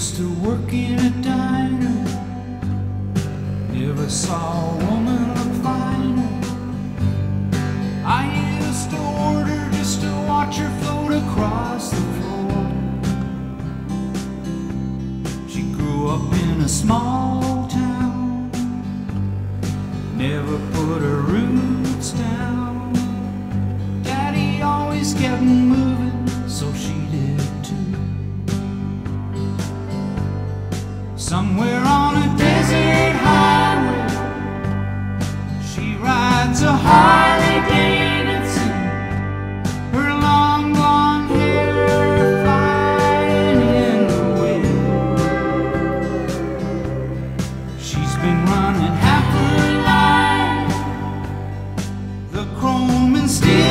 used to work in a diner. Never saw a woman look finer. I used to order just to watch her float across the floor. She grew up in a small town. Never put her roots down. Daddy always kept moving. Somewhere on a desert highway, she rides a Harley Davidson. Her long blonde hair flying in the wind. She's been running half her life, the chrome and steel.